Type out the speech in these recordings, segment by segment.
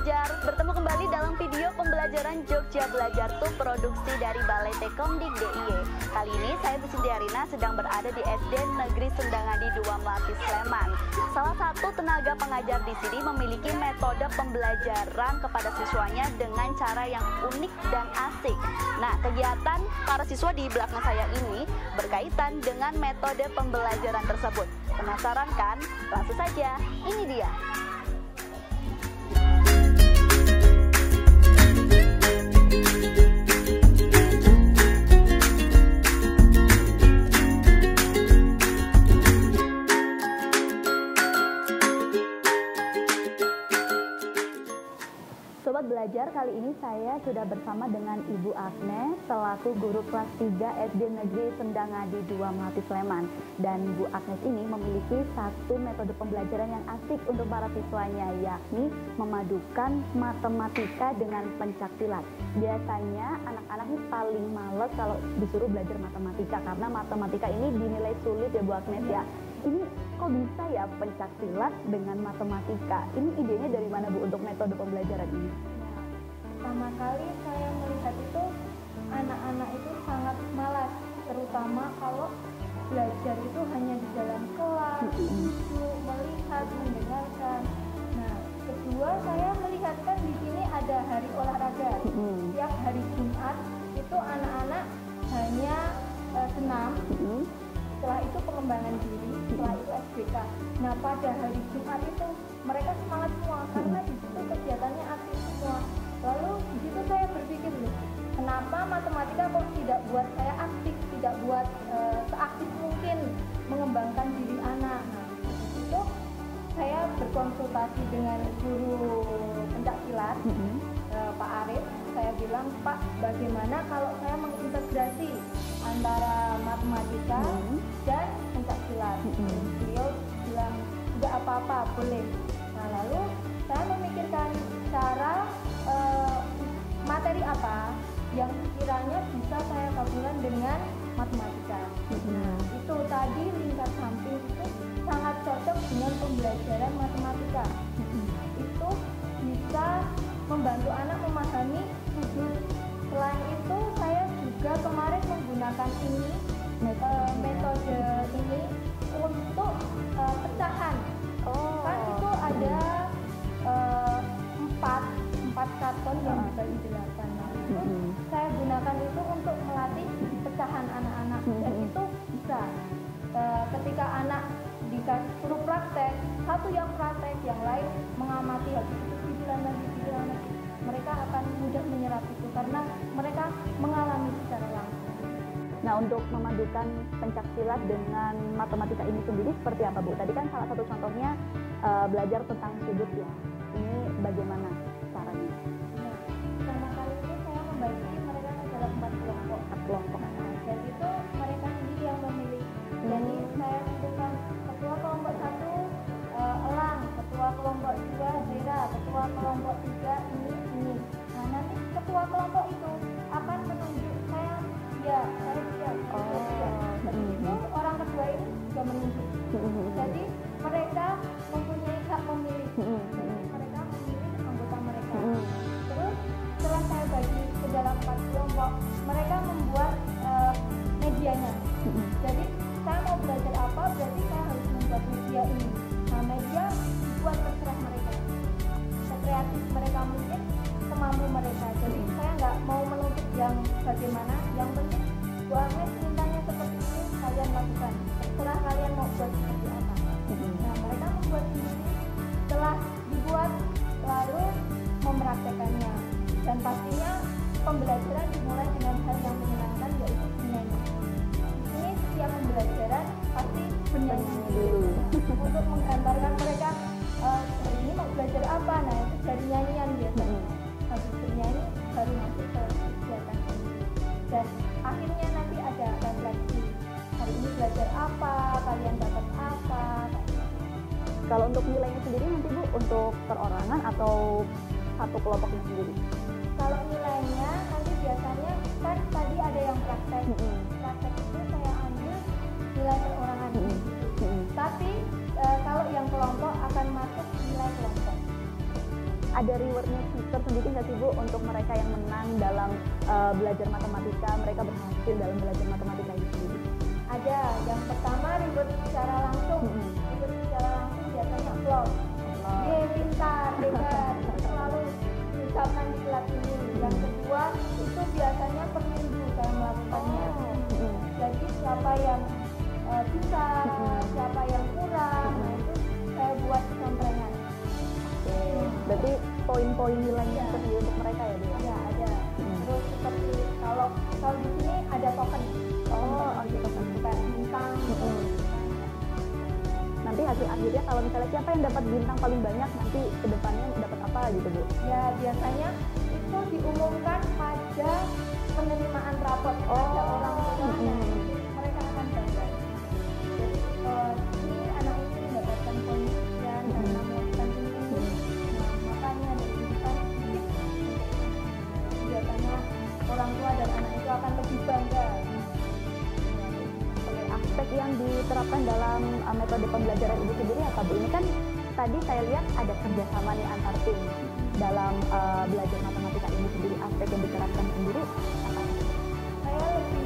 Belajar bertemu kembali dalam video pembelajaran Jogja Belajar Tuh produksi dari Balai Tekomdik DIY. Kali ini saya Bisiti Arina sedang berada di SD Negeri Sendangadi 2 Melati Sleman. Salah satu tenaga pengajar di sini memiliki metode pembelajaran kepada siswanya dengan cara yang unik dan asik. Nah, kegiatan para siswa di belakang saya ini berkaitan dengan metode pembelajaran tersebut. Penasaran kan? Langsung saja, ini dia. Belajar, kali ini saya sudah bersama dengan Ibu Agnes selaku guru kelas 3 SD Negeri Sendangadi 2 Melati Sleman. Dan Bu Agnes ini memiliki satu metode pembelajaran yang asik untuk para siswanya, yakni memadukan matematika dengan pencak silat. Biasanya anak-anak ini paling males kalau disuruh belajar matematika karena matematika ini dinilai sulit ya Bu Agnes ya ini kok bisa ya pencak silat dengan matematika? Ini idenya dari mana Bu untuk metode pembelajaran ini? Kali saya melihat itu anak-anak itu sangat malas, terutama kalau belajar itu hanya di dalam kelas, duduk, melihat, mendengarkan. Nah, kedua saya melihat kan di sini ada hari olahraga. Tiap hari Jumat itu anak-anak hanya uh, senam, setelah itu pengembangan diri, setelah itu SBK. Nah pada hari Jumat itu mereka semangat semua karena di situ kegiatannya kenapa matematika kok tidak buat saya aktif, tidak buat uh, seaktif mungkin mengembangkan diri anak. Nah di situ saya berkonsultasi dengan guru pencak silat uh, Pak Arif. Saya bilang Pak, bagaimana kalau saya mengintegrasi antara matematika hmm. dan pencak silat. Hmm. Beliau bilang tidak apa-apa, boleh. Nah lalu saya memikirkan cara uh, materi apa yang kiranya bisa saya gabungkan dengan matematika. Nah itu tadi lingkar samping itu sangat cocok dengan pembelajaran matematika. Itu bisa membantu anak memahami sudut. Selain itu saya juga kemarin menggunakan ini uh, metode ini untuk uh, pecahan. Oh. Kan itu ada uh, empat empat karton yang dibagi delapan. Gunakan itu untuk melatih pecahan anak-anak mm -hmm. dan itu bisa uh, ketika anak dikasih suruh praktek satu yang praktek yang lain mengamati habis itu pikiran lagi pikiran lagi mereka akan mudah menyerap itu karena mereka mengalami secara langsung. Nah untuk memadukan pencak silat dengan matematika ini sendiri seperti apa Bu? Tadi kan salah satu contohnya uh, belajar tentang sudut ya. Ini bagaimana bagaimana. Yang penting Bu Agnes mintanya seperti ini, kalian lakukan. Terserah kalian mau buat seperti apa. Nah mereka membuat sendiri. Setelah dibuat, lalu mempraktekannya. Dan pastinya pembelajaran Kalau untuk nilainya sendiri nanti Bu untuk perorangan atau satu kelompoknya sendiri? Kalau nilainya nanti biasanya kan tadi ada yang praktek. Mm -hmm. Praktek itu saya ambil nilai perorangan. Mm -hmm. Tapi e, kalau yang kelompok akan masuk nilai kelompok. ada rewardnya tersendiri nggak sih Bu untuk mereka yang menang dalam uh, belajar matematika, mereka berhasil dalam belajar matematika itu? Ada. Yang pertama reward secara langsung. Mm -hmm. Vlog. Eh, pintar, hebat, selalu ucapan di kelas ini. Yang kedua itu biasanya per minggu saya melakukannya. Oh. Jadi siapa yang uh, bisa, siapa yang kurang, nah itu saya buat komprengan. Oke. Berarti poin-poin nilainya ya. sendiri untuk mereka ya, Akhirnya kalau misalnya siapa yang dapat bintang paling banyak nanti ke depannya dapat apa gitu Bu? Ya biasanya itu diumumkan pada penerimaan rapot oh. ada orang tua tadi saya lihat ada kerjasama nih antar tim dalam uh, belajar matematika ini sendiri. Aspek yang diterapkan sendiri apa? Saya lebih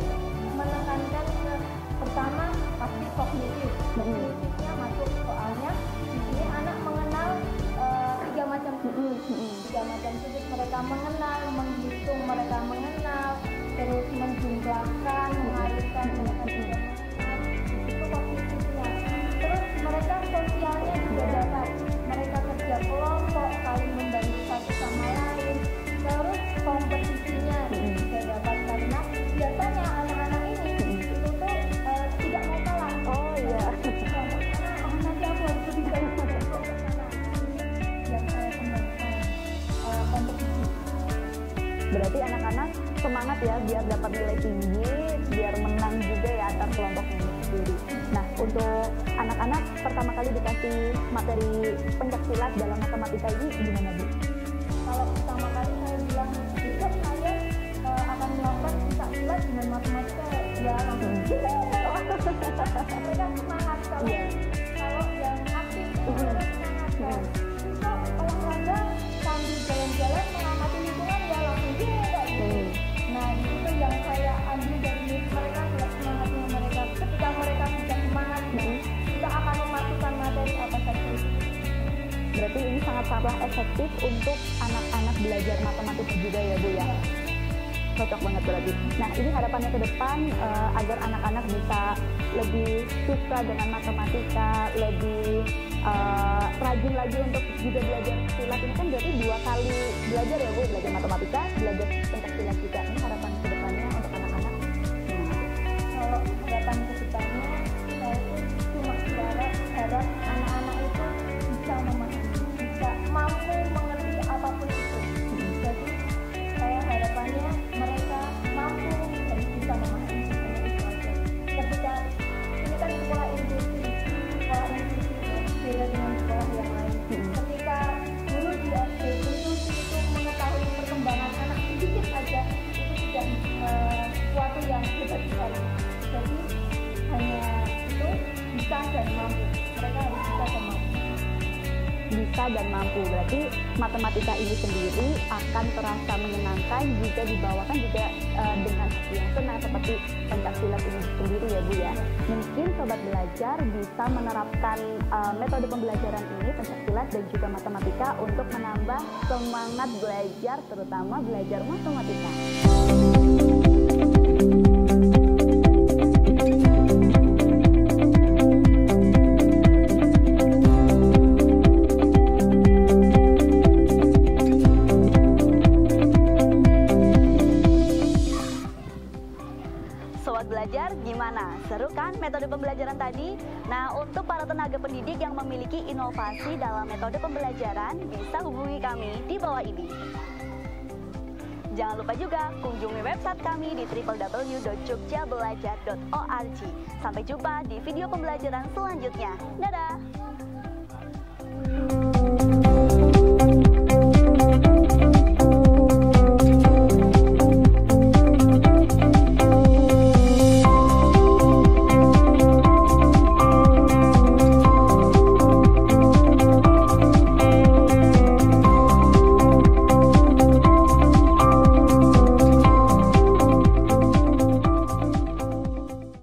menekankan ke pertama pasti kognitif. Kognitifnya masuk soalnya di sini anak mengenal uh, tiga macam sudut, tiga macam sudut mereka mengenal, menghitung mereka mengenal, terus menjumlahkan, mengalihkan mereka kompetisinya juga dapat karena biasanya anak-anak ini itu tuh uh, tidak mau kalah. Oh iya. Oh nanti aku harus lebih baik yang saya kembangkan uh, kompetisi. Berarti anak-anak semangat ya biar dapat nilai tinggi biar menang juga ya antar kelompoknya sendiri. Nah untuk anak-anak pertama kali dikasih materi pencaksilat dalam matematika ini gimana Bu? Kalau pertama kali saya bilang besok saya uh, akan melakukan pencaksilat dengan matematika ya langsung mereka semangat kalau yeah. kalau yang aktif itu semangat kan besok olahraga sambil jalan-jalan mengamati lingkungan ya langsung dia kayak gitu nah itu yang saya ambil dari mereka semangatnya mereka ketika mereka sudah semangat kita akan memasukkan materi apa saja Berarti ini sangat-sangat efektif untuk belajar matematika juga ya Bu ya? Cocok banget berarti. Nah ini harapannya ke depan uh, agar anak-anak bisa lebih suka dengan matematika, lebih uh, rajin lagi untuk juga belajar silat ini kan berarti dua kali belajar ya Bu, belajar matematika, belajar pencak silat juga. Ini harapan ke depannya untuk anak-anak? Kalau harapan dan mampu. Berarti matematika ini sendiri akan terasa menyenangkan jika dibawakan juga uh, dengan hati yang senang seperti pencaksilat ini sendiri ya Bu ya. Mungkin sobat belajar bisa menerapkan uh, metode pembelajaran ini pencaksilat dan juga matematika untuk menambah semangat belajar terutama belajar matematika memiliki inovasi dalam metode pembelajaran, bisa hubungi kami di bawah ini. Jangan lupa juga kunjungi website kami di www.jogjabelajar.org. Sampai jumpa di video pembelajaran selanjutnya. Dadah!